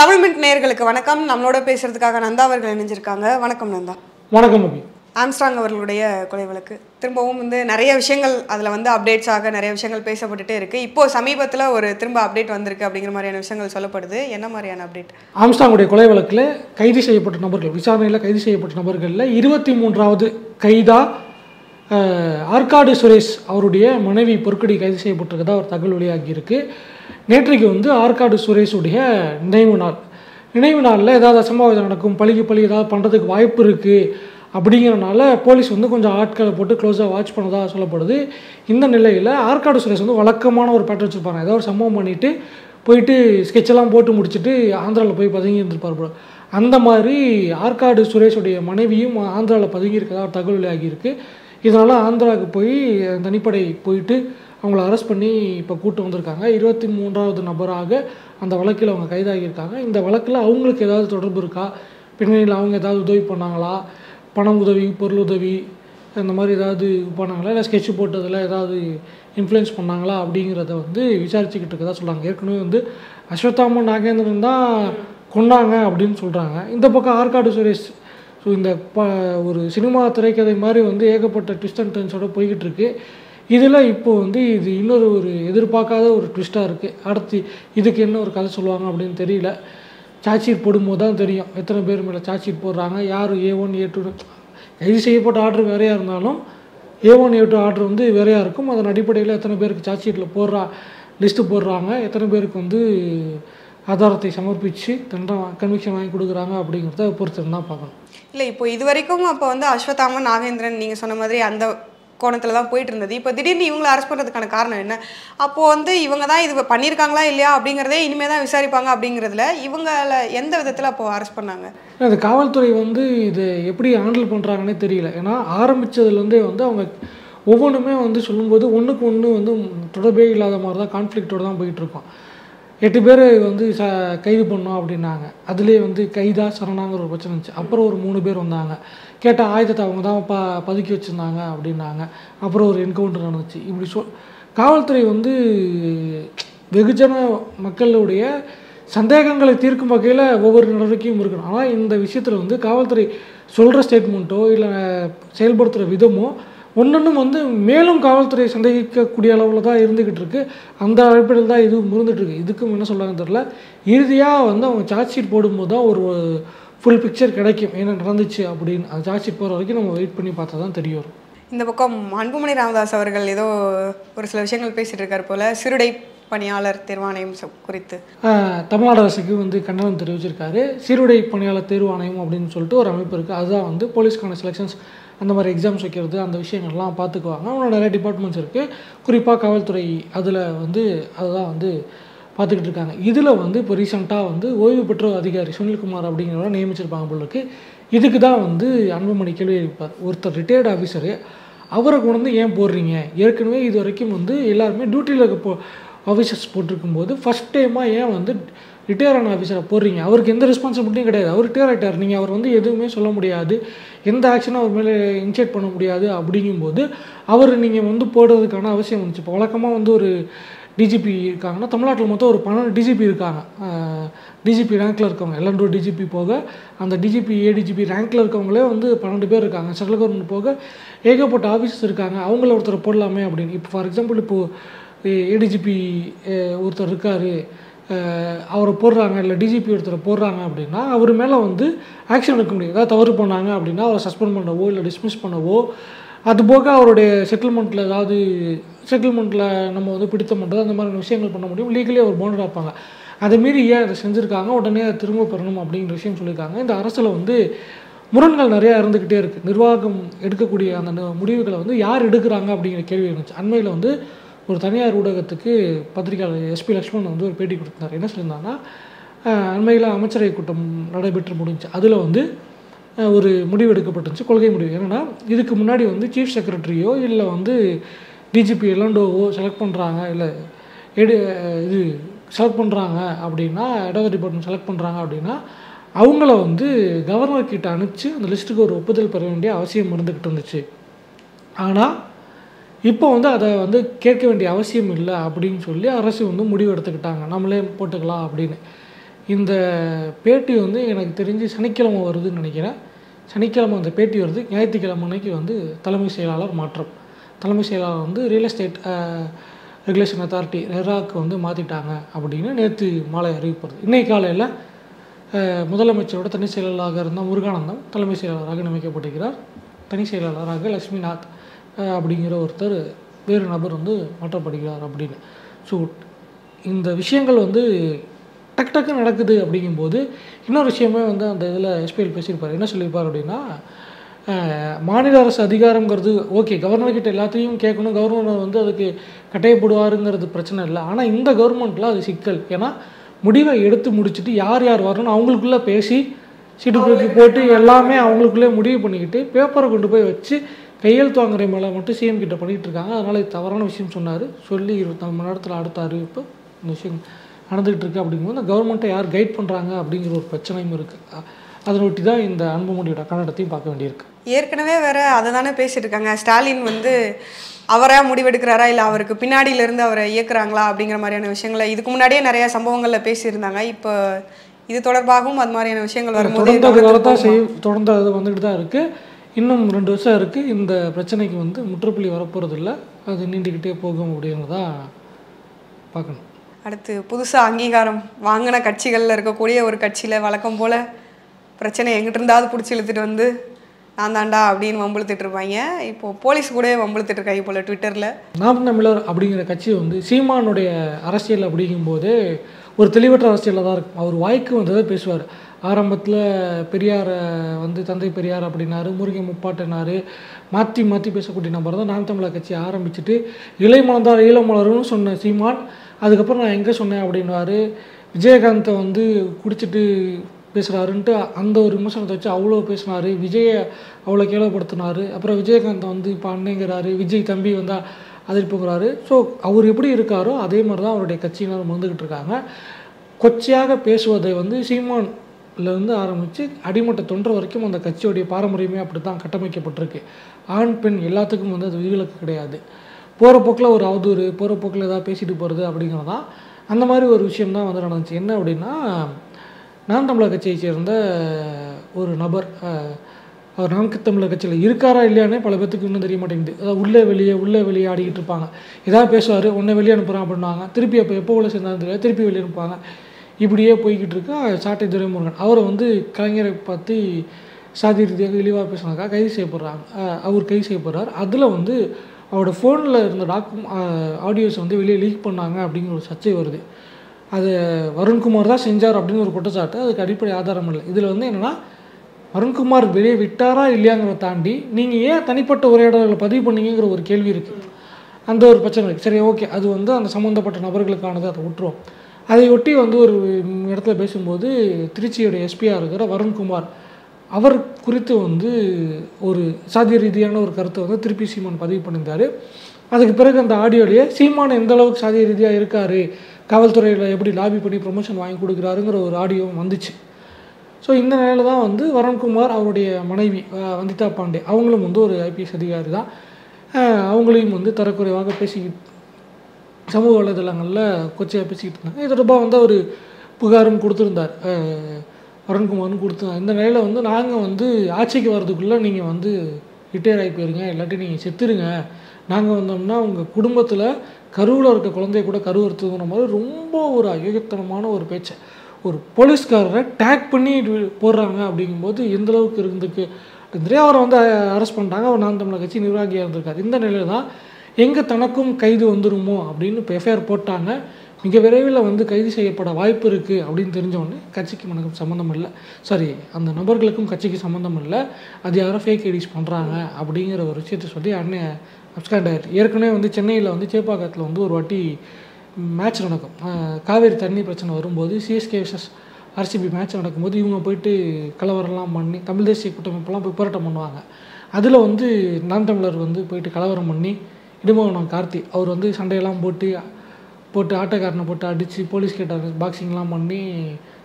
Tamil mint நேயர்களுக்கு வணக்கம். நம்மளோட பேசுறதுக்காக நந்தா அவர்கள் இணைஞ்சிருக்காங்க. வணக்கம் நந்தா. வணக்கம் அபி ஆம்ஸ்ட்ராங் அவர்களுடைய கொலை வழக்கு. திரும்பவும் வந்து நிறைய விஷயங்கள் அதில் வந்து அப்டேட்ஸ் ஆக நிறைய விஷயங்கள் பேசப்பட்டுட்டே இருக்கு. இப்போ சமீபத்தில் ஒரு திரும்ப அப்டேட் வந்திருக்கு அப்படிங்கிற மாதிரியான விஷயங்கள் சொல்லப்படுது. என்ன மாதிரியான அப்டேட் ஆம்ஸ்டாங்குடைய கொலை வழக்கில் கைது செய்யப்பட்ட நபர்கள் விசாரணையில் கைது செய்யப்பட்ட நபர்களில் இருபத்தி மூன்றாவது கைதா ஆற்காடு சுரேஷ் அவருடைய மனைவி பொற்கடி கைது செய்யப்பட்டிருக்கதா ஒரு தகவல் வெளியாகியிருக்கு. நேற்றைக்கு வந்து ஆற்காடு சுரேஷுடைய நினைவு நாள். நினைவு நாளில் ஏதாவது அசம்பாவிதம் நடக்கும் பழிக்கு பழி ஏதாவது பண்ணுறதுக்கு வாய்ப்பு இருக்குது அப்படிங்கிறனால போலீஸ் வந்து கொஞ்சம் ஆட்களை போட்டு க்ளோஸாக வாட்ச் பண்ணதாக சொல்லப்படுது. இந்த நிலையில் ஆற்காடு சுரேஷ் வந்து வழக்கமான ஒரு பேட்டர் வச்சுருப்பாங்க ஏதோ ஒரு சம்பவம் பண்ணிவிட்டு போயிட்டு ஸ்கெட்செல்லாம் போட்டு முடிச்சுட்டு ஆந்திராவில் போய் பதுங்கி இருந்திருப்பார் bro. அந்த மாதிரி ஆற்காடு சுரேஷுடைய மனைவியும் ஆந்திராவில் பதுங்கி இருக்கதா தகவல் ஆகியிருக்கு இதனால் ஆந்திராவுக்கு போய் தனிப்படை போயிட்டு அவங்கள அரெஸ்ட் பண்ணி இப்போ கூட்டு வந்திருக்காங்க. இருபத்தி மூன்றாவது நபராக அந்த வழக்கில் அவங்க கைதாகியிருக்காங்க. இந்த வழக்கில் அவங்களுக்கு ஏதாவது தொடர்பு இருக்கா? பின்னணியில் அவங்க ஏதாவது உதவி பண்ணாங்களா? பணம் உதவி பொருள் உதவி இந்த மாதிரி ஏதாவது பண்ணாங்களா? இல்லை ஸ்கெட்ச் போட்டதில் ஏதாவது இன்ஃப்ளூயன்ஸ் பண்ணாங்களா? அப்படிங்கிறத வந்து விசாரிச்சுக்கிட்டு இருக்கதா சொல்கிறாங்க ஏற்கனவே வந்து அஸ்வத்தாம நாகேந்திரன் தான் கொண்டாங்க அப்படின்னு சொல்கிறாங்க இந்த பக்கம் ஆற்காடு சுரேஷ் ஸோ இந்த ப ஒரு சினிமா திரைக்கதை மாதிரி வந்து ஏகப்பட்ட ட்விஸ்ட் அண்ட் டர்ன்ஸோட போய்கிட்டு இருக்குது இதில் இப்போ வந்து இது இன்னொரு ஒரு எதிர்பார்க்காத ஒரு ட்விஸ்ட்டாக இருக்குது அடுத்து இதுக்கு என்ன ஒரு கதை சொல்லுவாங்க அப்படின்னு தெரியல. சார்ஜ் போடும்போது தான் தெரியும். எத்தனை பேர் மேலே சார்ஜ் ஷீட் போடுறாங்க யார் ஏ ஒன் ஏ டூ கைது செய்யப்பட்ட ஆர்டர் வேறையாக இருந்தாலும் A one A two order வந்து வேறையாக இருக்கும். அதன் அடிப்படையில் எத்தனை பேருக்கு சார்ஜ் போடுறா லிஸ்ட்டு போடுறாங்க எத்தனை பேருக்கு வந்து ஆதாரத்தை சமர்ப்பித்து தண்டம் கன்விக்ஷன் வாங்கி கொடுக்குறாங்க அப்படிங்கிறத பொறுத்து பார்க்கணும். இல்லை இப்போ இது வரைக்கும் அப்போ வந்து அஸ்வதாமன் நாகேந்திரன் நீங்கள் சொன்ன மாதிரி அந்த கோணத்தில் தான் போயிட்டு இருந்தது இப்போ திடீர்னு இவங்களை அரெஸ்ட் பண்ணுறதுக்கான காரணம் என்ன? அப்போது வந்து இவங்க தான் இது பண்ணியிருக்காங்களா இல்லையா அப்படிங்கிறதே இனிமேல் தான் விசாரிப்பாங்க அப்படிங்கிறதுல இவங்களை எந்த விதத்தில் அப்போ அரெஸ்ட் பண்ணாங்க? அது காவல்துறை வந்து இதை எப்படி ஹேண்டில் பண்ணுறாங்கன்னே தெரியல. ஏன்னா ஆரம்பித்ததுலேருந்தே வந்து அவங்க ஒவ்வொன்றுமே வந்து சொல்லும்போது ஒன்றுக்கு ஒன்று வந்து தொடர்பே இல்லாத மாதிரி தான் கான்ஃப்ளிக்டோடு தான் போயிட்டுருக்கோம். எட்டு பேர் வந்து ச கைது பண்ணோம் அப்படின்னாங்க. அதுலேயே வந்து கைதா சரணாங்கிற ஒரு பிரச்சனை இருந்துச்சு. அப்புறம் ஒரு மூணு பேர் வந்தாங்க. கேட்டால் ஆயுதத்தை அவங்க தான் ப பதுக்கி வச்சுருந்தாங்க அப்படின்னாங்க. அப்புறம் ஒரு என்கவுண்டர் நடந்துச்சு. இப்படி சொல் காவல்துறை வந்து வெகுஜன மக்களுடைய சந்தேகங்களை தீர்க்கும் வகையில் ஒவ்வொரு நடவடிக்கையும் இருக்கணும் ஆனால் இந்த விஷயத்தில் வந்து காவல்துறை சொல்கிற ஸ்டேட்மெண்ட்டோ இல்லை செயல்படுத்துகிற விதமோ ஒன்றொன்றும் வந்து மேலும் காவல்துறை சந்தேகிக்கக்கூடிய அளவில் தான் இருந்துக்கிட்டு இருக்கு. அந்த அடிப்படையில் தான் இது முருந்துட்டு இருக்கு. இதுக்கும் என்ன சொல்கிறாங்கன்னு தெரில இறுதியாக வந்து அவங்க சார்ஜ் ஷீட் போடும்போது தான் ஒரு ஃபுல் பிக்சர் கிடைக்கும். என்ன நடந்துச்சு அப்படின்னு. அந்த சார்ஜ் ஷீட் போகிற வரைக்கும் நம்ம வெயிட் பண்ணி பார்த்தா தான் தெரிய வரும். இந்த பக்கம் அன்புமணி ராமதாஸ் அவர்கள் ஏதோ ஒரு சில விஷயங்கள் பேசிட்டு இருக்கார் போல. சிறுடை பணியாளர் தேர்வாணையம் குறித்து. தமிழ்நாடு அரசுக்கு வந்து கண்டனம் தெரிவிச்சிருக்காரு. சீருடை பணியாளர் தேர்வு ஆணையம் அப்படின்னு சொல்லிட்டு ஒரு அமைப்பு இருக்குது அதுதான் வந்து போலீஸ்க்கான செலெக்ஷன்ஸ் அந்த மாதிரி எக்ஸாம்ஸ் வைக்கிறது அந்த விஷயங்கள்லாம் பார்த்துக்குவாங்க. அவங்களோட நிறைய டிபார்ட்மெண்ட்ஸ் இருக்குது குறிப்பாக காவல்துறை அதில் வந்து அதுதான் வந்து பார்த்துக்கிட்டு இருக்காங்க. இதில் வந்து இப்போ ரீசெண்டாக வந்து ஓய்வு பெற்ற அதிகாரி சுனில்குமார் அப்படிங்கிறவரை நியமிச்சிருப்பாங்க போல இதுக்கு தான் வந்து அன்புமணி கேள்வி எழுப்பார் ஒருத்தர் ரிட்டையர்டு ஆஃபீஸரு அவரை கொண்டு வந்து ஏன் போடுறீங்க? ஏற்கனவே இது வரைக்கும் வந்து எல்லாருமே டியூட்டியில் இருக்க போ ஆஃபீஸர்ஸ் போட்டிருக்கும்போது ஃபஸ்ட் டைமாக ஏன் வந்து ரிட்டையர் ஆன ஆஃபீஸரை போடுறீங்க. அவருக்கு எந்த ரெஸ்பான்சிபிலிட்டியும் கிடையாது. அவர் ரிட்டையர் ஆகிட்டார் நீங்கள் அவர் வந்து எதுவுமே சொல்ல முடியாது. எந்த ஆக்ஷனும் அவர் மேலே இனிஷியேட் பண்ண முடியாது அப்படிங்கும்போது அவர் நீங்கள் வந்து போடுறதுக்கான அவசியம் வந்துச்சு. இப்போ வழக்கமாக வந்து ஒரு டிஜிபி இருக்காங்கன்னா தமிழ்நாட்டில் மொத்தம் ஒரு பன்னெண்டு டிஜிபி இருக்காங்க. டிஜிபி ரேங்க்கில் இருக்கவங்க. எல்லாம் டிஜிபி போக அந்த டிஜிபி ஏடிஜிபி ரேங்கில் இருக்கவங்களே வந்து பன்னெண்டு பேர் இருக்காங்க. சென்ட்ரல் கவர்மெண்ட் போக ஏகப்பட்ட ஆஃபீஸர்ஸ் இருக்காங்க. அவங்கள ஒருத்தர் போடலாமே அப்படின்னு. இப்போ ஃபார் எக்ஸாம்பிள் இப்போது ஏடிஜிபி ஒருத்தர் இருக்கார். அவரை போடுறாங்க இல்லை டிஜிபி ஒருத்தரை போடுறாங்க அப்படின்னா அவர் மேலே வந்து ஆக்ஷன் எடுக்க முடியும். ஏதாவது தவறு பண்ணாங்க அப்படின்னா அவரை சஸ்பெண்ட் பண்ணவோ இல்லை டிஸ்மிஸ் பண்ணவோ அது போக அவருடைய செட்டில்மெண்ட்டில் ஏதாவது செட்டில்மெண்ட்டில் நம்ம வந்து பிடித்த பண்ணுறது அந்த மாதிரி விஷயங்கள் பண்ண முடியும். லீகலி அவர் பவுண்டர் ஆப்பாங்க. அதை மீறி ஏன் அதை செஞ்சுருக்காங்க? உடனே அதை திரும்ப பெறணும் அப்படிங்கிற விஷயம் சொல்லியிருக்காங்க. இந்த அரசில் வந்து முரண்கள் நிறையா இருந்துக்கிட்டே இருக்குது நிர்வாகம் எடுக்கக்கூடிய அந்த முடிவுகளை வந்து யார் எடுக்கிறாங்க அப்படிங்கிற கேள்வி இருந்துச்சு. அண்மையில் வந்து ஒரு தனியார் ஊடகத்துக்கு பத்திரிகையாளர் எஸ்பி லக்ஷ்மண் வந்து ஒரு பேட்டி கொடுத்தார். என்ன சொல்லியிருந்தாங்கன்னா அண்மையில் அமைச்சரவை கூட்டம் நடைபெற்று முடிஞ்சு அதில் வந்து ஒரு முடிவு எடுக்கப்பட்டுச்சு கொள்கை முடிவு. என்னென்னா இதுக்கு முன்னாடி வந்து சீஃப் செக்ரட்டரியோ இல்லை வந்து டிஜிபி எலண்டோவோ செலக்ட் பண்ணுறாங்க இல்லை எடு இது செலக்ட் பண்ணுறாங்க அப்படின்னா இடது டிபார்ட்மெண்ட் செலக்ட் பண்ணுறாங்க அப்படின்னா அவங்கள வந்து கவர்னர் கிட்ட அனுப்பிச்சு அந்த லிஸ்ட்டுக்கு ஒரு ஒப்புதல் பெற வேண்டிய அவசியம் இருந்துக்கிட்டு இருந்துச்சு. ஆனால் இப்போ வந்து அதை வந்து கேட்க வேண்டிய அவசியம் இல்லை அப்படின்னு சொல்லி அரசு வந்து முடிவு எடுத்துக்கிட்டாங்க. நம்மளே போட்டுக்கலாம் அப்படின்னு. இந்த பேட்டி வந்து எனக்கு தெரிஞ்சு சனிக்கிழமை வருதுன்னு நினைக்கிறேன். சனிக்கிழமை அந்த பேட்டி வருது. ஞாயிற்றுக்கிழமை அன்னைக்கு வந்து தலைமை செயலாளர் மாற்றம். தலைமை செயலாளர் வந்து ரியல் எஸ்டேட் ரெகுலேஷன் அத்தாரிட்டி ரெராக்கு வந்து மாற்றிட்டாங்க அப்படின்னு நேற்று மாலை அறிவிப்படுது இன்றைக்கு காலையில் முதலமைச்சரோட தனி செயலாளராக இருந்த முருகானந்தம் தலைமை செயலாளராக நியமிக்கப்பட்டிருக்கிறார். தனி செயலாளராக லக்ஷ்மிநாத் அப்படிங்கிற ஒருத்தர் வேறு நபர் வந்து மாற்றப்படுகிறார் அப்படின்னு. ஸோ இந்த விஷயங்கள் வந்து டக் டக்கு நடக்குது அப்படிங்கும்போது இன்னொரு விஷயமே வந்து அந்த இதில் எஸ்பிஎல் பேசியிருப்பார். என்ன சொல்லியிருப்பார் அப்படின்னா மாநில அரசு அதிகாரங்கிறது ஓகே கவர்னர் கிட்ட எல்லாத்தையும் கேட்கணும். கவர்னர் வந்து அதுக்கு கட்டையப்படுவாருங்கிறது பிரச்சனை இல்லை. ஆனால் இந்த கவர்மெண்ட்டில் அது சிக்கல். ஏன்னா முடிவை எடுத்து முடிச்சுட்டு யார் யார் வரணும்னு அவங்களுக்குள்ளே பேசி சீட்டுக்குள்ளே போட்டு எல்லாமே அவங்களுக்குள்ளே முடிவு பண்ணிக்கிட்டு பேப்பரை கொண்டு போய் வச்சு கையெழுத்து வாங்குற மேலே மட்டும் சிஎம் கிட்ட பண்ணிகிட்டு இருக்காங்க. அதனால் இது தவறான விஷயம் சொன்னார். சொல்லி இருபத்தாறு மணி நேரத்தில் அடுத்த அறிவிப்பு இந்த விஷயம் நடந்துகிட்டு இருக்கு அப்படிங்கும்போது இந்த கவர்மெண்ட்டை யார் கைட் பண்ணுறாங்க அப்படிங்கிற ஒரு பிரச்சனையும் இருக்குது அதை ஒட்டி தான் இந்த அன்புமணியோட கன்னடத்தையும் பார்க்க வேண்டியிருக்கு. ஏற்கனவே வேற அதை தானே பேசிட்டு இருக்காங்க ஸ்டாலின் வந்து அவரா முடிவெடுக்கிறாரா? இல்லை அவருக்கு பின்னாடியில இருந்து அவரை இயக்குறாங்களா? அப்படிங்கிற மாதிரியான விஷயங்களை இதுக்கு முன்னாடியே நிறைய சம்பவங்கள்ல பேசியிருந்தாங்க. இப்போ இது தொடர்பாகவும் அது மாதிரியான விஷயங்கள் வரும்போது தொடர்ந்து அது வந்துட்டு தான் இருக்குது இன்னும் ரெண்டு வருஷம் இருக்குது இந்த பிரச்சனைக்கு வந்து முற்றுப்புள்ளி வரப்போகிறது இல்லை அது நீண்டுக்கிட்டே போகும் அப்படிங்கிறதா பார்க்கணும். அடுத்து புதுசா அங்கீகாரம் வாங்கின கட்சிகள்ல இருக்கக்கூடிய ஒரு கட்சியில வழக்கம் போல பிரச்சனை எங்கிட்ட இருந்தாவது பிடிச்சி இழுத்துட்டு வந்து நான் தாண்டா அப்படின்னு வம்பிழுத்துட்டு இருப்பாங்க. இப்போ போலீஸ் கூட வம்பிழுத்துட்டு இருக்காங்க போல ட்விட்டர்ல. நாம் தமிழர் அப்படிங்கிற கட்சி வந்து சீமானுடைய அரசியல் அப்படிங்கும்போது ஒரு தெளிவற்ற அரசியலில் தான் இருக்கும் அவர் வாய்க்கு வந்ததை பேசுவார். ஆரம்பத்தில் பெரியாரை வந்து தந்தை பெரியார் அப்படின்னாரு முருகை முப்பாட்டினார் மாற்றி மாற்றி பேசக்கூடிய நபர் தான் நாம் தமிழர் கட்சி ஆரம்பிச்சுட்டு இலை மலர்ந்தார் ஈழ சொன்ன சீமான் அதுக்கப்புறம் நான் எங்கே சொன்னேன் அப்படின்னாரு விஜயகாந்தை வந்து குடிச்சிட்டு பேசுகிறாருன்ட்டு அந்த ஒரு விமர்சனத்தை வச்சு அவ்வளோ பேசினார். விஜயை அவ்வளோ கேவலப்படுத்தினாரு. அப்புறம் விஜயகாந்தை வந்து இப்போ அண்ணங்கிறாரு. விஜய் தம்பி வந்தால் அதிர்ப்புங்கிறாரு ஸோ அவர் எப்படி இருக்காரோ அதே மாதிரி தான் அவருடைய கட்சியினர் வந்துக்கிட்டு இருக்காங்க. கொச்சையாக பேசுவதை வந்து சீமான் இருந்து ஆரம்பித்து அடிமட்ட தொன்று வரைக்கும் அந்த கட்சியுடைய பாரம்பரியமே அப்படி தான் கட்டமைக்கப்பட்டிருக்கு. ஆண் பெண் எல்லாத்துக்கும் வந்து அது விதிவிலக்கு கிடையாது. போகிற போக்கில் ஒரு அவதூறு போகிற போக்கில் ஏதாவது பேசிட்டு போகிறது அப்படிங்கிறது தான் அந்த மாதிரி ஒரு விஷயம் தான் வந்து நடந்துச்சு. என்ன அப்படின்னா நான் தமிழர் கட்சியை சேர்ந்த ஒரு நபர் அவர் நான்கு தமிழர் கட்சியில் இருக்காரா இல்லையானே பல பேத்துக்கு இன்னும் தெரிய மாட்டேங்குது. அதாவது உள்ளே வெளியே உள்ளே வெளியே ஆடிக்கிட்டு இருப்பாங்க. ஏதாவது பேசுவார் உன்னை வெளியே அனுப்புகிறான் அப்படின்னாங்க திருப்பி அப்போ எப்போ உள்ள சேர்ந்தாலும் தெரியாது. திருப்பி வெளியே அனுப்புவாங்க. இப்படியே போய்கிட்டு இருக்கா சாட்டை துரைமுருகன். அவரை வந்து கலைஞரை பார்த்து சாதி ரீதியாக இழிவாக பேசினாக்கா கைது செய்யப்படுறாங்க. அவர் கைது செய்யப்படுறார். அதில் வந்து அவரோட ஃபோனில் இருந்த டாக்கு ஆடியோஸ் வந்து வெளியே லீக் பண்ணாங்க அப்படிங்கிற ஒரு சர்ச்சை வருது. அது வருண்குமார் தான் செஞ்சார் அப்படின்னு ஒரு குற்றச்சாட்டு. அதுக்கு அடிப்படை ஆதாரம் இல்லை. இதில் வந்து என்னென்னா வருண்குமார் வெளியே விட்டாரா இல்லையாங்கிறத தாண்டி நீங்கள் ஏன் தனிப்பட்ட உரையாடல்களை பதிவு பண்ணீங்கிற ஒரு கேள்வி இருக்குது அந்த ஒரு பிரச்சனை இருக்குது சரி ஓகே. அது வந்து அந்த சம்மந்தப்பட்ட நபர்களுக்கானது அதை விட்டுருவோம். அதையொட்டி வந்து ஒரு இடத்துல பேசும்போது திருச்சியோட எஸ்பியாக இருக்கிற வருண்குமார் அவர் குறித்து வந்து ஒரு சாதிய ரீதியான ஒரு கருத்தை வந்து திருப்பி சீமான் பதிவு பண்ணியிருந்தார். அதுக்கு பிறகு அந்த ஆடியோலேயே சீமான் எந்த அளவுக்கு சாதிய ரீதியாக இருக்கார் காவல்துறையில் எப்படி லாபி பண்ணி ப்ரொமோஷன் வாங்கி கொடுக்குறாருங்கிற ஒரு ஆடியோ வந்துச்சு. ஸோ இந்த நிலையில தான் வந்து வருண்குமார் அவருடைய மனைவி வந்திதா பாண்டே அவங்களும் வந்து ஒரு ஐபிஎஸ் அதிகாரி தான். அவங்களையும் வந்து தரக்குறைவாக பேசிக்கிட்டு சமூக வலைதளங்களில் கொச்சையாக பேசிக்கிட்டு இருந்தாங்க. இது தொடர்பாக வந்து அவர் புகாரும் கொடுத்துருந்தார். அருண்குமார்னு அருண்குமாரும் கொடுத்துருந்தார் இந்த நிலையில் வந்து நாங்கள் வந்து ஆட்சிக்கு வர்றதுக்குள்ளே நீங்கள் வந்து ரிட்டையர் ஆகி போயிருங்க. இல்லாட்டி நீங்கள் செத்துருங்க. நாங்கள் வந்தோம்னா உங்கள் குடும்பத்தில் கருவில் இருக்க குழந்தைய கூட கருவறுத்துங்கிற மாதிரி ரொம்ப ஒரு அயோக்கியத்தனமான ஒரு பேச்சை. ஒரு போலீஸ்காரரை டேக் பண்ணி போடுறாங்க அப்படிங்கும்போது எந்தளவுக்கு இருந்துக்கு நிறைய அவரை வந்து அரெஸ்ட் பண்ணிட்டாங்க. அவர் நான் தமிழர் கட்சி நிர்வாகியாக இருந்திருக்காரு. இந்த நிலையில் தான் எங்கே தனக்கும் கைது வந்துருமோ அப்படின்னு இப்போ எஃப்ஐஆர் போட்டாங்க. மிக விரைவில் வந்து கைது செய்யப்பட வாய்ப்பு இருக்குது அப்படின்னு தெரிஞ்சவொடனே கட்சிக்கு கட்சிக்கும் சம்மந்தம் இல்லை. சாரி அந்த நபர்களுக்கும் கட்சிக்கு சம்மந்தம் இல்லை. அது யாரோ ஃபேக் ஐடிஸ் பண்ணுறாங்க அப்படிங்கிற ஒரு விஷயத்தை சொல்லி அண்ணன் அப்ஸ்காண்ட் ஆயிடுச்சு ஏற்கனவே வந்து சென்னையில் வந்து சேப்பாக்கத்தில் வந்து ஒரு வாட்டி மேட்ச் நடக்கும். காவேரி தண்ணி பிரச்சனை வரும்போது சிஎஸ்கே விசஸ் ஆர்சிபி மேட்ச் நடக்கும்போது இவங்க போயிட்டு கலவரம்லாம் பண்ணி தமிழ் தேசிய கூட்டமைப்பெல்லாம் போய் போராட்டம் பண்ணுவாங்க. அதில் வந்து நான் தமிழர் வந்து போயிட்டு கலவரம் பண்ணி இடுமவனம் கார்த்தி. அவர் வந்து சண்டையெல்லாம் போட்டு போட்டு ஆட்டக்காரனை போட்டு அடித்து போலீஸ் கேட்டார். பாக்ஸிங்லாம் பண்ணி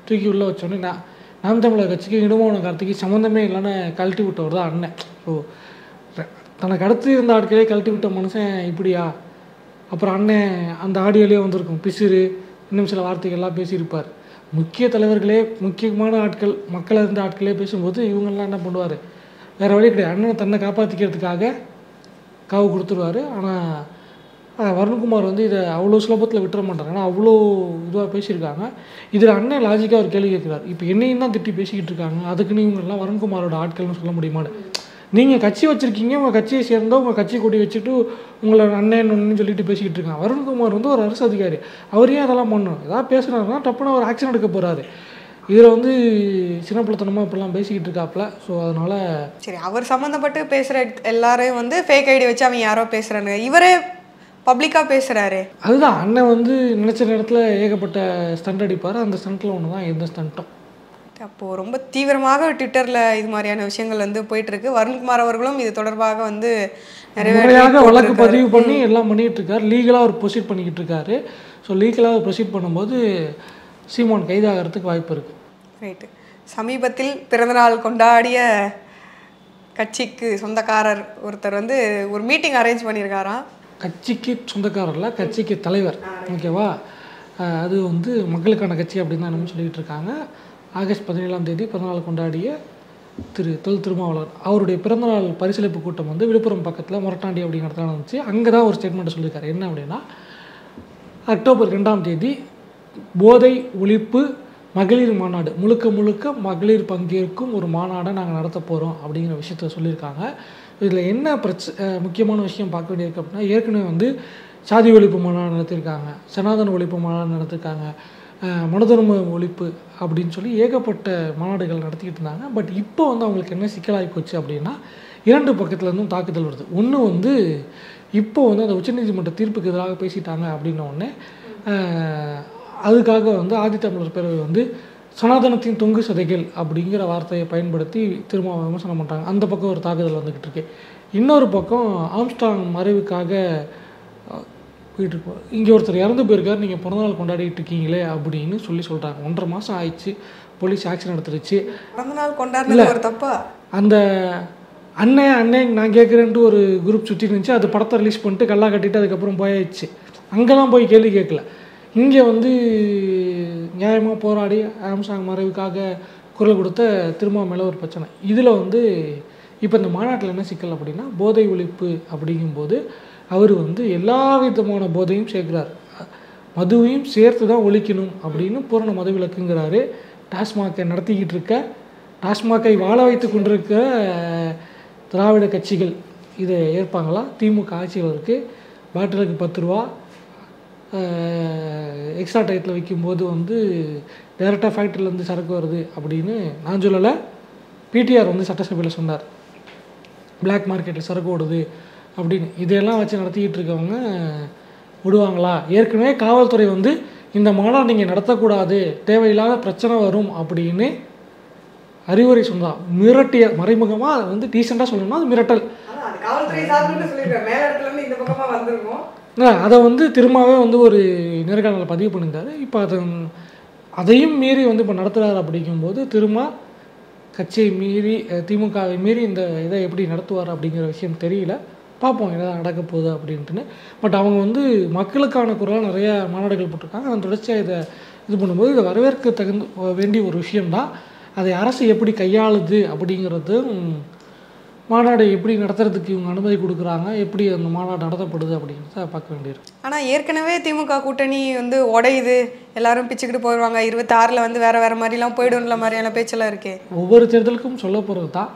தூக்கி உள்ளே வச்சோடனே நான் நாம் தமிழர் கட்சிக்கு இடுமவனம் கார்த்திக்கு சம்மந்தமே இல்லைன்னு கழட்டி விட்டவர் தான் அண்ணன். ஸோ தனக்கு அடுத்து இருந்த ஆட்களே கழட்டி விட்ட மனுஷன் இப்படியா? அப்புறம் அண்ணன் அந்த ஆடியோலேயே வந்திருக்கும். பிசிறு இன்னும் சில வார்த்தைகள்லாம் பேசியிருப்பார். முக்கிய தலைவர்களே முக்கியமான ஆட்கள் மக்களாக இருந்த ஆட்களே பேசும்போது இவங்கெல்லாம் என்ன பண்ணுவார்? வேறு வழி கிடையாது. அண்ணனை தன்னை காப்பாற்றிக்கிறதுக்காக காவு கொடுத்துருவாரு. ஆனால் வருண்குமார் வந்து இதை அவ்வளோ சுலபத்தில் விட்டுற மாட்டாங்க ஏன்னா அவ்வளோ இதுவாக பேசியிருக்காங்க. இதில் அண்ணன் லாஜிக்காக ஒரு கேள்வி கேட்குறாரு. இப்போ என்னையும் தான் திட்டி பேசிக்கிட்டு இருக்காங்க. அதுக்குன்னு இவங்கெல்லாம் வருண்குமாரோட ஆட்கள்னு சொல்ல முடியுமான்னு நீங்கள் கட்சி வச்சுருக்கீங்க. உங்கள் கட்சியை சேர்ந்தோ உங்கள் கட்சி கொடி வச்சுட்டு உங்களை அண்ணன் ஒன்றுன்னு சொல்லிட்டு பேசிக்கிட்டு இருக்காங்க. வருண்குமார் வந்து ஒரு அரசு அதிகாரி. அவர் ஏன் அதெல்லாம் பண்ணணும்? ஏதாவது பேசுனாருன்னா டப்புன்னு ஒரு ஆக்ஷன் எடுக்க போகிறாரு இதில் வந்து சின்ன பிள்ளைத்தனமாக இப்படிலாம் பேசிக்கிட்டு இருக்காப்புல. ஸோ அதனால் சரி அவர் சம்மந்தப்பட்டு பேசுகிற எல்லாரையும் வந்து ஃபேக் ஐடி வச்சு அவன் யாரோ பேசுகிறானு இவரே பப்ளிக்காக பேசுகிறாரு அதுதான் அண்ணன் வந்து நினச்ச நேரத்தில் ஏகப்பட்ட ஸ்டண்ட் அடிப்பார். அந்த ஸ்டண்ட்டில் ஒன்று தான் எந்த ஸ்டண்ட்டும் அப்போது ரொம்ப தீவிரமாக ட்விட்டரில் இது மாதிரியான விஷயங்கள் வந்து போயிட்டு இருக்கு வருண்குமார் அவர்களும் இது தொடர்பாக வந்து நிறைய வழக்கு பதிவு பண்ணி எல்லாம் பண்ணிகிட்டு இருக்காரு. லீகலாக அவர் ப்ரொசீட் பண்ணிக்கிட்டு இருக்காரு. ஸோ லீகலாக ப்ரொசீட் பண்ணும்போது சீமான் கைதாகிறதுக்கு வாய்ப்பு இருக்குது ரைட்டு சமீபத்தில் பிறந்தநாள் கொண்டாடிய கட்சிக்கு சொந்தக்காரர் ஒருத்தர் வந்து ஒரு மீட்டிங் அரேஞ்ச் பண்ணியிருக்காராம் கட்சிக்கு சொந்தக்காரர்ல கட்சிக்கு தலைவர். ஓகேவா? அது வந்து மக்களுக்கான கட்சி அப்படின்னு தான் சொல்லிகிட்டு இருக்காங்க. ஆகஸ்ட் பதினேழாம் தேதி பிறந்தநாள் கொண்டாடிய திரு தொல் திருமாவளவன். அவருடைய பிறந்தநாள் பரிசளிப்பு கூட்டம் வந்து விழுப்புரம் பக்கத்தில் முரட்டாண்டி அப்படிங்கிற இடத்துல நடந்துச்சு அங்கே தான் ஒரு ஸ்டேட்மெண்ட் சொல்லியிருக்காரு என்ன அப்படின்னா அக்டோபர் ரெண்டாம் தேதி போதை ஒழிப்பு மகளிர் மாநாடு. முழுக்க முழுக்க மகளிர் பங்கேற்கும் ஒரு மாநாடை நாங்கள் நடத்த போகிறோம் அப்படிங்கிற விஷயத்த சொல்லியிருக்காங்க. இதில் என்ன பிரச்ச முக்கியமான விஷயம் பார்க்க வேண்டியிருக்கு அப்படின்னா ஏற்கனவே வந்து சாதி ஒழிப்பு மாநாடு நடத்தியிருக்காங்க சனாதன ஒழிப்பு மாநாடு நடத்திருக்காங்க மனதர்ம ஒழிப்பு அப்படின்னு சொல்லி ஏகப்பட்ட மாநாடுகள் நடத்திக்கிட்டு இருந்தாங்க. பட் இப்போ வந்து அவங்களுக்கு என்ன சிக்கலாகி போச்சு அப்படின்னா இரண்டு பக்கத்துலேருந்தும் தாக்குதல் வருது. ஒன்று வந்து இப்போ வந்து அந்த உச்சநீதிமன்ற தீர்ப்புக்கு எதிராக பேசிட்டாங்க அப்படின்ன உடனே அதுக்காக வந்து ஆதித்தமிழர் பேரவை வந்து சனாதனத்தின் தொங்கு சதைகள் அப்படிங்கிற வார்த்தையை பயன்படுத்தி திரும்ப விமர்சனம் பண்ணுறாங்க அந்த பக்கம் ஒரு தாக்குதல் வந்துக்கிட்டு இருக்கு. இன்னொரு பக்கம் ஆம்ஸ்டாங் மறைவுக்காக அஹ், போயிட்டு இருப்போம் இங்கே ஒருத்தர் இறந்து போயிருக்காரு. நீங்கள் பிறந்தநாள் கொண்டாடிட்டு இருக்கீங்களே அப்படின்னு சொல்லி சொல்கிறாங்க ஒன்றரை மாதம் ஆயிடுச்சு. போலீஸ் ஆக்ஷன் எடுத்துருச்சு. பிறந்தநாள் கொண்டாடுனது ஒரு தப்பா? அந்த அண்ணன் அண்ணன் நான் கேட்குறேன்ட்டு ஒரு குரூப் சுற்றி இருந்துச்சு. அது படத்தை ரிலீஸ் பண்ணிட்டு கல்லா கட்டிட்டு அதுக்கப்புறம் போயாச்சு. அங்கெல்லாம் போய் கேள்வி கேட்கல. இங்கே வந்து நியாயமாக போராடி ஆம்சாங் மறைவுக்காக குரல் கொடுத்த திரும்ப மேலே ஒரு பிரச்சனை. இதில் வந்து இப்போ இந்த மாநாட்டில் என்ன சிக்கல் அப்படின்னா போதை ஒழிப்பு அப்படிங்கும்போது அவர் வந்து எல்லா விதமான போதையும் சேர்க்கிறார். மதுவையும் சேர்த்து தான் ஒழிக்கணும் அப்படின்னு பூரண மது விளக்குங்கிறாரு டாஸ்மாகை நடத்திக்கிட்டு இருக்க டாஸ்மாகை வாழ வைத்து கொண்டிருக்க திராவிட கட்சிகள் இதை ஏற்பாங்களா? திமுக ஆட்சியில் இருக்குது பாட்டிலுக்கு பத்து ரூபா எக்ஸ்ட்ரா டயத்தில் வைக்கும்போது வந்து டேரெக்டாக ஃபேக்ட்ரிலேருந்து சரக்கு வருது அப்படின்னு நான் சொல்லலை. பிடிஆர் வந்து சட்டசபையில் சொன்னார். பிளாக் மார்க்கெட்டில் சரக்கு ஓடுது அப்படின்னு. இதையெல்லாம் வச்சு நடத்திக்கிட்டு இருக்கவங்க விடுவாங்களா? ஏற்கனவே காவல்துறை வந்து இந்த மாநாடு நீங்கள் நடத்தக்கூடாது தேவையில்லாத பிரச்சனை வரும் அப்படின்னு அறிவுரை சொன்னா. மிரட்டிய மறைமுகமாக வந்து டீசெண்டாக சொல்லணும்னா அது மிரட்டல். அதை வந்து திரும்பவே வந்து ஒரு நேர்காணலில் பதிவு பண்ணியிருந்தாரு. இப்போ அதை அதையும் மீறி வந்து இப்போ நடத்துகிறாரு அப்படிங்கும்போது திரும்ப கட்சியை மீறி திமுகவை மீறி இந்த இதை எப்படி நடத்துவார் அப்படிங்கிற விஷயம் தெரியல. பார்ப்போம் என்ன நடக்க போகுது அப்படின்ட்டுன்னு. பட் அவங்க வந்து மக்களுக்கான குரலாக நிறைய மாநாடுகள் போட்டிருக்காங்க. அதன் தொடர்ச்சியாக இதை இது பண்ணும்போது இதை வரவேற்க தகுந்த வேண்டிய ஒரு விஷயம்தான். அதை அரசு எப்படி கையாளுது அப்படிங்கிறதும் மாநாடு எப்படி நடத்துறதுக்கு இவங்க அனுமதி கொடுக்குறாங்க? எப்படி அந்த மாநாடு நடத்தப்படுது அப்படிங்கிறத பார்க்க வேண்டியிருக்கு. ஆனா ஏற்கனவே திமுக கூட்டணி வந்து உடையுது. எல்லாரும் பிச்சுக்கிட்டு போயிடுவாங்க இருபத்தாறுல வந்து வேற வேற மாதிரிலாம் போயிடும்ல மாதிரியான பேச்செல்லாம் இருக்கே. ஒவ்வொரு தேர்தலுக்கும் சொல்ல போகிறது தான்.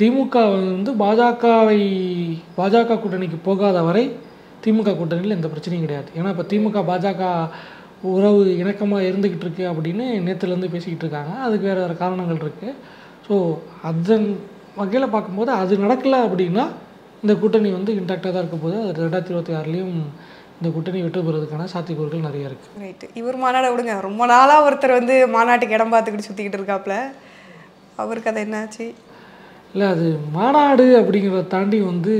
திமுக வந்து பாஜகவை பாஜக கூட்டணிக்கு போகாத வரை திமுக கூட்டணியில் எந்த பிரச்சனையும் கிடையாது. ஏன்னா இப்போ திமுக பாஜக உறவு இணக்கமாக இருந்துக்கிட்டு இருக்கு அப்படின்னு நேற்றுலேருந்து பேசிக்கிட்டு இருக்காங்க. அதுக்கு வேறு வேறு காரணங்கள் இருக்குது ஸோ அதன் வகையில் பார்க்கும்போது அது நடக்கலை அப்படின்னா இந்த கூட்டணி வந்து இன்டாக்டாக தான் இருக்க போது அது ரெண்டாயிரத்தி இருபத்தி ஆறுலேயும் இந்த கூட்டணி வெற்றி பெறுவதற்கான சாத்தியக்கூறுகள் நிறைய இருக்குது ரைட்டு இவர் மாநாடை விடுங்க. ரொம்ப நாளா ஒருத்தர் வந்து மாநாட்டுக்கு இடம் பார்த்துக்கிட்டு சுத்திக்கிட்டு இருக்காப்ல. அவருக்கு அது என்னாச்சு? இல்லை அது மாநாடு அப்படிங்கிறத தாண்டி வந்து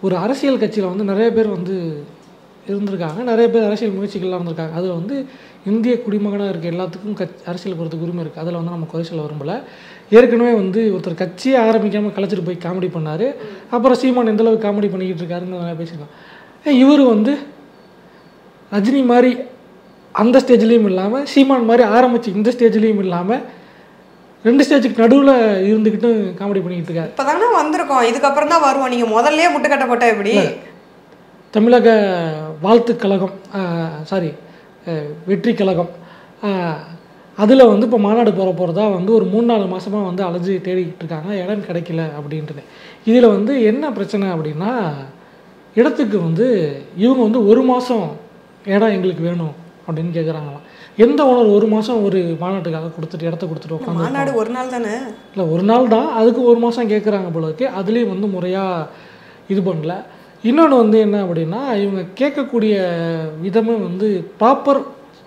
ஒரு அரசியல் கட்சியில் வந்து நிறைய பேர் வந்து இருந்திருக்காங்க. நிறைய பேர் அரசியல் முயற்சிகள்லாம் இருந்திருக்காங்க அதில் வந்து இந்திய குடிமகனாக இருக்க எல்லாத்துக்கும் கட்சி அரசியல் போகிறதுக்கு உரிமை இருக்குது அதில் வந்து நம்ம குறை சொல்ல விரும்பல. ஏற்கனவே வந்து ஒருத்தர் கட்சியே ஆரம்பிக்காமல் கலைச்சிட்டு போய் காமெடி பண்ணார். அப்புறம் சீமான் எந்த அளவுக்கு காமெடி பண்ணிக்கிட்டு இருக்காருன்னு நிறைய பேசிக்கலாம். இவர் வந்து ரஜினி மாதிரி அந்த ஸ்டேஜ்லேயும் இல்லாமல் சீமான் மாதிரி ஆரம்பிச்சு இந்த ஸ்டேஜ்லேயும் இல்லாமல் ரெண்டு ஸ்டேஜுக்கு நடுவில் இருந்துக்கிட்டு காமெடி பண்ணிக்கிட்டு இருக்காரு. இப்பதானே வந்திருக்கோம். இதுக்கப்புறம் தான் வருவோம். நீங்க முதல்லயே முட்டுக்கட்டை போட்டா எப்படி? தமிழக வாழ்த்து கழகம் சாரி வெற்றி கழகம். அதில் வந்து இப்போ மாநாடு போகிற போகிறதா வந்து ஒரு மூணு நாலு மாதமாக வந்து அலைஞ்சு தேடிக்கிட்டு இருக்காங்க. இடம் கிடைக்கல அப்படின்ட்டு இதில் வந்து என்ன பிரச்சனை அப்படின்னா இடத்துக்கு வந்து இவங்க வந்து ஒரு மாதம் இடம் எங்களுக்கு வேணும் அப்படின்னு கேட்குறாங்களாம் எந்த ஓனர் ஒரு மாதம் ஒரு மாநாட்டுக்காக கொடுத்துட்டு இடத்த கொடுத்துட்டு உட்காந்து மாநாடு ஒரு நாள் தானே? இல்லை ஒரு நாள் தான். அதுக்கு ஒரு மாதம் கேட்குறாங்க போல இருக்கு. அதுலேயும் வந்து முறையாக இது பண்ணல. இன்னொன்று வந்து என்ன அப்படின்னா இவங்க கேட்கக்கூடிய விதமே வந்து ப்ராப்பர்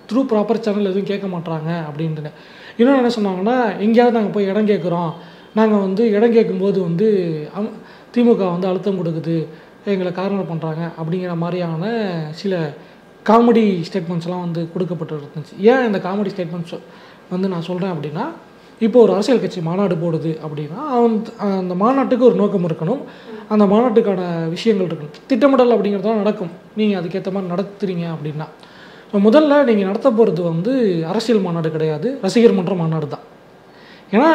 த்ரூ ப்ராப்பர் சேனல் எதுவும் கேட்க மாட்றாங்க அப்படின்ட்டு இன்னொன்று என்ன சொன்னாங்கன்னா எங்கேயாவது நாங்கள் போய் இடம் கேட்குறோம். நாங்கள் வந்து இடம் கேட்கும்போது வந்து அம்- திமுக வந்து அழுத்தம் கொடுக்குது. எங்களை காரணம் பண்ணுறாங்க அப்படிங்கிற மாதிரியான சில காமெடி ஸ்டேட்மெண்ட்ஸ்லாம் வந்து கொடுக்கப்பட்டு இருந்துச்சு ஏன் இந்த காமெடி ஸ்டேட்மெண்ட்ஸ் வந்து நான் சொல்கிறேன் அப்படின்னா இப்போ ஒரு அரசியல் கட்சி மாநாடு போடுது அப்படின்னா அவன் அந்த மாநாட்டுக்கு ஒரு நோக்கம் இருக்கணும். அந்த மாநாட்டுக்கான விஷயங்கள் இருக்கணும். திட்டமிடல் அப்படிங்கிறது தான் நடக்கும். நீங்கள் அதுக்கேற்ற மாதிரி நடத்துறீங்க அப்படின்னா. இப்போ முதல்ல நீங்கள் நடத்த போகிறது வந்து அரசியல் மாநாடு கிடையாது. ரசிகர் மன்ற மாநாடு தான். ஏன்னா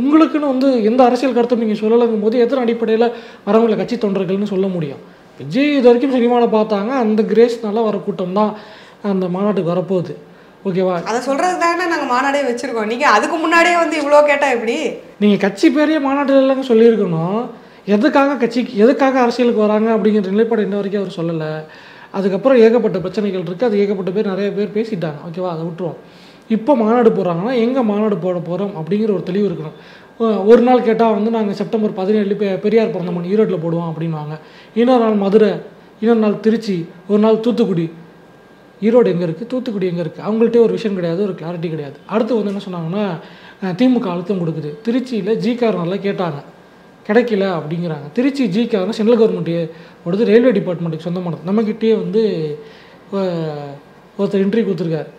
உங்களுக்குன்னு வந்து எந்த அரசியல் கருத்தும் நீங்கள் சொல்லலைங்கும் போது எத்தனை அடிப்படையில் வரவங்களை கட்சி தொண்டர்கள்னு சொல்ல முடியும்? விஜய் இது வரைக்கும் சினிமாவில் பார்த்தாங்க. அந்த கிரேஸ்னால வர கூட்டம் தான் அந்த மாநாட்டுக்கு வரப்போகுது. ஓகேவா? அதை சொல்றது தானே நாங்க மாநாடே வச்சிருக்கோம். நீங்க அதுக்கு முன்னாடியே வந்து இவ்வளோ கேட்டா எப்படி? நீங்கள் கட்சி பேரையே மாநாட்டில் இல்லைங்க சொல்லியிருக்கணும். எதுக்காக கட்சிக்கு எதுக்காக அரசியலுக்கு வராங்க அப்படிங்கிற நிலைப்பாடு இன்ன வரைக்கும் அவர் சொல்லலை. அதுக்கப்புறம் ஏகப்பட்ட பிரச்சனைகள் இருக்குது அது ஏகப்பட்ட பேர் நிறைய பேர் பேசிட்டாங்க. ஓகேவா? அதை விட்டுருவோம். இப்போ மாநாடு போடுறாங்கன்னா எங்கே மாநாடு போட போகிறோம் அப்படிங்கிற ஒரு தெளிவு இருக்கணும். ஒரு நாள் கேட்டால் வந்து நாங்கள் செப்டம்பர் பதினேழு பெ பெரியார் பிறந்த மணி ஈரோட்டில் போடுவோம் அப்படின்வாங்க இன்னொரு நாள் மதுரை இன்னொரு நாள் திருச்சி ஒரு நாள் தூத்துக்குடி ஈரோடு எங்கே இருக்குது தூத்துக்குடி எங்கே இருக்குது அவங்கள்ட்ட ஒரு விஷயம் கிடையாது ஒரு கிளாரிட்டி கிடையாது. அடுத்து வந்து என்ன சொன்னாங்கன்னா திமுக அழுத்தம் கொடுக்குது. திருச்சியில் ஜி நல்லா கேட்டாங்க. கிடைக்கல அப்படிங்கிறாங்க. திருச்சி ஜி சென்ட்ரல் கவர்மெண்ட் ஓடுது ரயில்வே டிபார்ட்மெண்ட்டுக்கு சொந்தமானது. நம்மக்கிட்டேயே வந்து ஒருத்தர் இன்ட்ரி கொடுத்துருக்காரு.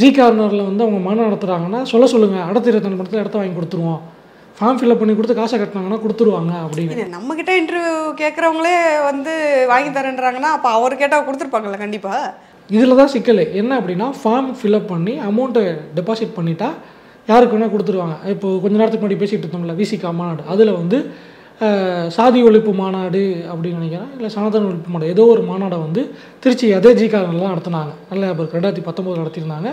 ஜி கார்னரில் வந்து அவங்க மனம் நடத்துகிறாங்கன்னா சொல்ல சொல்லுங்கள் அடுத்த இருபத்தஞ்சு மணி இடத்த வாங்கி கொடுத்துருவோம். ஃபார்ம் ஃபில்அப் பண்ணி கொடுத்து காசை கட்டினாங்கன்னா கொடுத்துருவாங்க அப்படின்னு. நம்மக்கிட்ட நம்ம கிட்ட இன்டர்வியூ கேட்குறவங்களே வந்து வாங்கி தரேன்றாங்கன்னா அப்போ அவர் கேட்டால் கொடுத்துருப்பாங்கல்ல கண்டிப்பாக இதில் தான் சிக்கல். என்ன அப்படின்னா ஃபார்ம் ஃபில்அப் பண்ணி அமௌண்ட்டை டெபாசிட் பண்ணிட்டா யாருக்கு வேணால் கொடுத்துருவாங்க. இப்போ கொஞ்ச நேரத்துக்கு முன்னாடி பேசிகிட்டு இருந்தோம்ல விசிகா மாநாடு அதில் வந்து சாதி ஒழிப்பு மாநாடு அப்படின்னு நினைக்கிறேன். இல்லை சனாதன ஒழிப்பு மாநாடு. ஏதோ ஒரு மாநாடை வந்து திருச்சி அதே நடத்தினாங்க. நல்ல நல்லா இப்போ ரெண்டாயிரத்தி பத்தொம்போது நடத்தியிருந்தாங்க.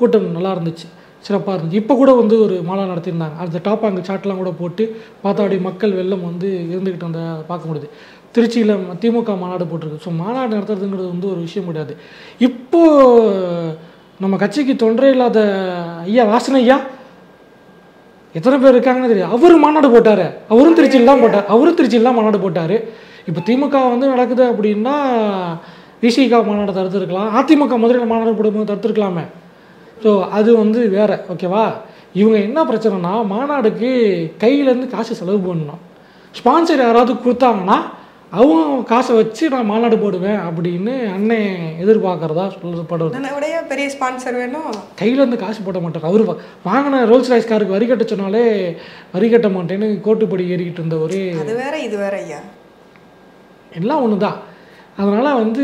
கூட்டம் நல்லா இருந்துச்சு. சிறப்பாக இருந்துச்சு. இப்போ கூட வந்து ஒரு மாநாடு நடத்தியிருந்தாங்க. அந்த டாப் அங்கே சாட்லாம் கூட போட்டு பார்த்தா மக்கள் வெள்ளம் வந்து இருந்துக்கிட்டு அந்த பார்க்க முடியுது. திருச்சியில் திமுக மாநாடு போட்டிருக்கு. ஸோ மாநாடு நடத்துறதுங்கிறது வந்து ஒரு விஷயம் கிடையாது. இப்போ நம்ம கட்சிக்கு தொண்டரே இல்லாத ஐயா வாசன ஐயா எத்தனை பேர் இருக்காங்கன்னு தெரியும் அவரு மாநாடு போட்டார். அவரும் திருச்சியில் தான் போட்டார். அவரும் திருச்சியில் தான் மாநாடு போட்டார். இப்போ திமுக வந்து நடக்குது அப்படின்னா விசிகா மாநாடு தடுத்துருக்கலாம். அதிமுக மதுரையில் மாநாடு போடும்போது தடுத்துருக்கலாமே. ஸோ அது வந்து வேறு. ஓகேவா இவங்க என்ன பிரச்சனைனா மாநாடுக்கு கையிலேருந்து காசு செலவு பண்ணணும். ஸ்பான்சர் யாராவது கொடுத்தாங்கன்னா அவங்க காசை வச்சு நான் மாநாடு போடுவேன் அப்படின்னு அண்ணன் எதிர்பார்க்கறதா சொல்லப்படுவது என்னை விடைய பெரிய ஸ்பான்சர் வேணும். கையிலேருந்து காசு போட மாட்டார். அவர் வாங்கின ரோல்ஸ் ராய்ஸ் காருக்கு வரி கட்ட சொன்னாலே வரி கட்ட மாட்டேன்னு கோட்டுப்படி ஏறிக்கிட்டு இருந்த ஒரு அது வேற இது வேற ஐயா. எல்லாம் ஒன்று தான் அதனால் வந்து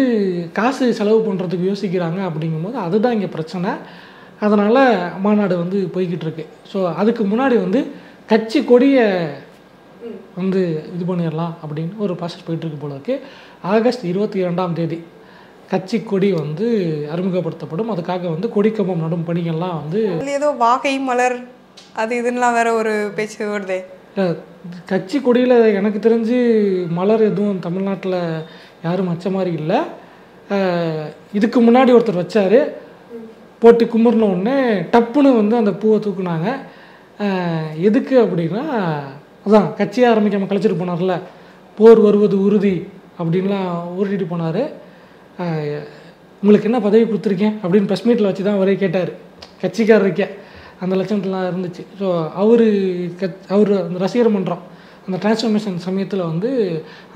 காசு செலவு பண்ணுறதுக்கு யோசிக்கிறாங்க அப்படிங்கும்போது அதுதான் இங்கே பிரச்சனை. அதனால் மாநாடு வந்து போய்கிட்டு இருக்கு. ஸோ அதுக்கு முன்னாடி வந்து கட்சி கொடியை வந்து இது பண்ணிடலாம் அப்படின்னு ஒரு ப்ராசஸ் போயிட்டுருக்கு போல இருக்கு. ஆகஸ்ட் இருபத்தி இரண்டாம் தேதி கட்சி கொடி வந்து அறிமுகப்படுத்தப்படும். அதுக்காக வந்து கொடிக்கம்பம் நடும் பணிகள்லாம் வந்து ஏதோ வாகை மலர் அது இதுன்னெலாம் வேற ஒரு பேச்சு வருதே. கட்சி கொடியில் எனக்கு தெரிஞ்சு மலர் எதுவும் தமிழ்நாட்டில் யாரும் வச்ச மாதிரி இல்லை. இதுக்கு முன்னாடி ஒருத்தர் வச்சார். போட்டு கும்பிட்ன உடனே டப்புன்னு வந்து அந்த பூவை தூக்குனாங்க. எதுக்கு அப்படின்னா அதான் கட்சியை ஆரம்பிக்காமல் கழிச்சிட்டு போனார்ல. போர் வருவது உறுதி அப்படின்லாம் உருட்டிட்டு போனார். உங்களுக்கு என்ன பதவி கொடுத்துருக்கேன் அப்படின்னு ப்ரெஸ் மீட்டில் வச்சு தான் அவரே கேட்டார். கட்சிக்காரருக்கே. அந்த லட்சணத்துலாம் இருந்துச்சு. ஸோ அவர் கத் அவர் அந்த ரசிகர் மன்றம் அந்த டிரான்ஸ்ஃபர்மேஷன் சமயத்தில் வந்து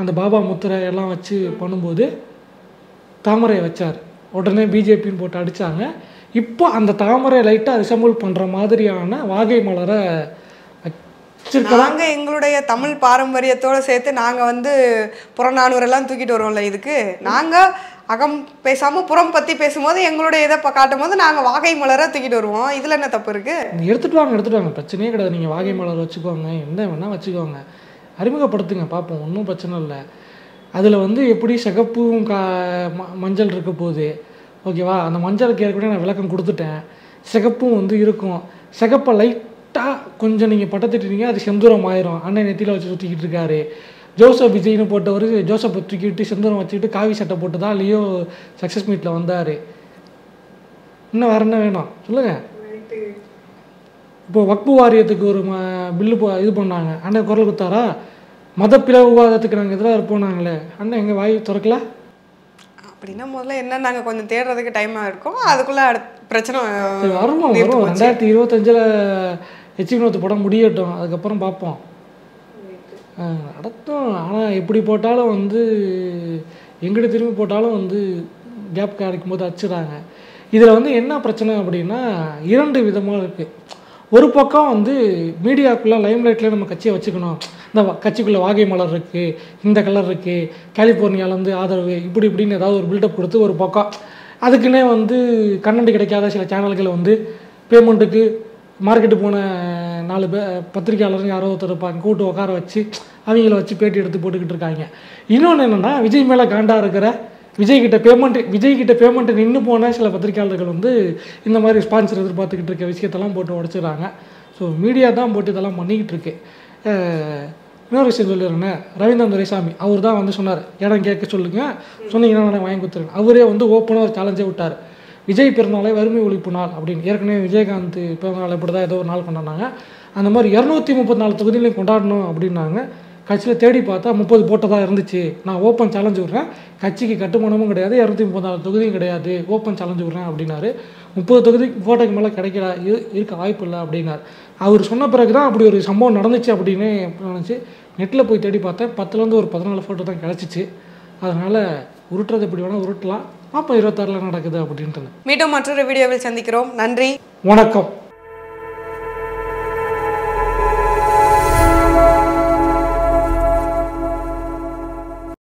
அந்த பாபா முத்திரை எல்லாம் வச்சு பண்ணும்போது தாமரையை வச்சார். உடனே பிஜேபின்னு போட்டு அடித்தாங்க இப்போ அந்த தாமரை லைட்டாக ரிசம்பிள் பண்ணுற மாதிரியான வாகை மலரை வச்சிருக்கலாம் நாங்க எங்களுடைய தமிழ் பாரம்பரியத்தோட சேர்த்து நாங்க வந்து புறநானூறு எல்லாம் தூக்கிட்டு வருவோம்ல இதுக்கு. நாங்க அகம் பேசாமல் புறம் பற்றி பேசும்போது எங்களுடைய இதை காட்டும் போது நாங்கள் வாகை மலரை தூக்கிட்டு வருவோம். இதில் என்ன தப்பு இருக்குது நீ எடுத்துட்டு வாங்க எடுத்துட்டு வாங்க. பிரச்சனையே கிடையாது. நீங்கள் வாகை மலர் வச்சுக்கோங்க. என்ன வேணால் வச்சுக்கோங்க. அறிமுகப்படுத்துங்க பார்ப்போம் ஒன்றும் பிரச்சனை இல்லை. அதில் வந்து எப்படி சிகப்பும் கா ம- மஞ்சள் இருக்க போகுது. ஓகேவா? அந்த மஞ்சளுக்கு ஏற்கனவே நான் விளக்கம் கொடுத்துட்டேன். சிகப்பும் வந்து இருக்கும். சிகப்பை லைட்டாக கொஞ்சம் நீங்கள் பட்டத்திட்டீங்க அது செந்தூரம் ஆயிரும். அண்ணன் நெத்தியில் வச்சு சுற்றிக்கிட்டு இருக்காரு. ஜோசப் விஜய்னு போட்டவர் ஜோசப்பை தூக்கிட்டு செந்தூரம் வச்சுக்கிட்டு காவி சட்டை போட்டு தான் லியோ சக்ஸஸ் மீட்டில் வந்தார். இன்னும் வேற என்ன வேணும்? சொல்லுங்கள் இப்போ வக்பு வாரியத்துக்கு ஒரு ம பில்லு போ இது பண்ணாங்க. அண்ணன் குரல் கொடுத்தாரா? மத பிளவுவாதத்துக்கு நாங்கள் எதிராக இருப்போம் நாங்களே அண்ணன் எங்கள் வாய் திறக்கல? அப்படின்னா முதல்ல என்ன நாங்கள் கொஞ்சம் தேடுறதுக்கு டைம் இருக்கும். அதுக்குள்ளே அடுத்த பிரச்சனை வருமா? வரும். ரெண்டாயிரத்தி இருபத்தஞ்சில் ஹெச்பி நோத்து படம் முடியட்டும். அதுக்கப்புறம் பார்ப்போம். ஆ, நடத்தும் ஆனால் எப்படி போட்டாலும் வந்து எங்கிட்ட திரும்பி போட்டாலும் வந்து கேப் கிடைக்கும் போது அச்சுறாங்க. இதில் வந்து என்ன பிரச்சனை அப்படின்னா இரண்டு விதமாக இருக்குது ஒரு பக்கம் வந்து மீடியாக்குள்ளே லைம்லைட்டில் நம்ம கட்சியை வச்சுக்கணும். இந்த கட்சிக்குள்ளே வாகை மலர் இருக்குது இந்த கலர் இருக்குது கலிஃபோர்னியாவிலேருந்து ஆதரவு இப்படி இப்படின்னு ஏதாவது ஒரு பில்டப் கொடுத்து ஒரு பக்கம். அதுக்குன்னே வந்து கண்ணண்டு கிடைக்காத சில சேனல்கள் வந்து பேமெண்ட்டுக்கு மார்க்கெட்டு போன நாலு பே பத்திரிக்கையாளர் யாரோ ஒருத்தர் இருப்பாங்க. கூட்டு உட்கார வச்சு அவங்கள வச்சு பேட்டி எடுத்து போட்டுக்கிட்டு இருக்காங்க. இன்னொன்று என்னென்னா விஜய் மேலே காண்டாக இருக்கிற விஜய் கிட்ட பேமெண்ட் விஜய் கிட்ட நின்று போன சில பத்திரிக்கையாளர்கள் வந்து இந்த மாதிரி ஸ்பான்சர் எதிர்பார்த்துக்கிட்டு இருக்க விஷயத்தெல்லாம் போட்டு உடச்சிடுறாங்க. ஸோ மீடியா தான் போட்டு இதெல்லாம் பண்ணிக்கிட்டு இருக்கு. இன்னொரு விஷயம் சொல்லிடுறேன்னே ரவீந்திரன் துரைசாமி அவர் தான் வந்து சொன்னார் இடம் கேட்க சொல்லுங்கள் சொன்னீங்கன்னா நான் வாங்கி கொடுத்துருவேன். அவரே வந்து ஓப்பனாக ஒரு சேலஞ்சே விட்டார். விஜய் பிறந்தநாளே வறுமை ஒழிப்பு நாள் அப்படின்னு. ஏற்கனவே விஜயகாந்த் பிறந்தநாள் இப்படி தான் ஏதோ ஒரு நாள் கொண்டாடினாங்க. அந்த மாதிரி இரநூத்தி முப்பத்தி நாலு தொகுதியிலையும் கொண்டாடணும் அப்படின்னாங்க. கட்சியில் தேடி பார்த்தா முப்பது போட்டதாக இருந்துச்சு. நான் ஓப்பன் சேலஞ்சு விட்றேன். கட்சிக்கு கட்டுமானமும் கிடையாது இரநூத்தி முப்பத்தி நாலு தொகுதியும் கிடையாது. ஓப்பன் சேலஞ்சு விட்றேன் அப்படின்னாரு. முப்பது தொகுதி போட்டோக்கு மேலே கிடைக்கல இரு இருக்க வாய்ப்பு இல்லை அப்படின்னார். அவர் சொன்ன பிறகு தான் அப்படி ஒரு சம்பவம் நடந்துச்சு அப்படின்னு நினச்சி நெட்டில் போய் தேடி பார்த்தேன். பத்துலேருந்து ஒரு பதினாலு ஃபோட்டோ தான் கிடச்சிச்சு. அதனால் உருட்டுறது எப்படி வேணால் உருட்டலாம். பார்ப்போம் இருபத்தாறில் நடக்குது அப்படின்ட்டு மீண்டும் மற்றொரு வீடியோவில் சந்திக்கிறோம். நன்றி. வணக்கம்.